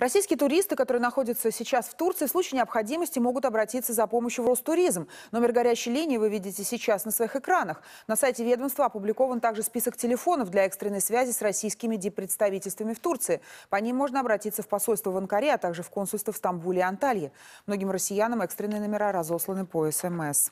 Российские туристы, которые находятся сейчас в Турции, в случае необходимости могут обратиться за помощью в Ростуризм. Номер горячей линии вы видите сейчас на своих экранах. На сайте ведомства опубликован также список телефонов для экстренной связи с российскими диппредставительствами в Турции. По ним можно обратиться в посольство в Анкаре, а также в консульство в Стамбуле и Анталье. Многим россиянам экстренные номера разосланы по СМС.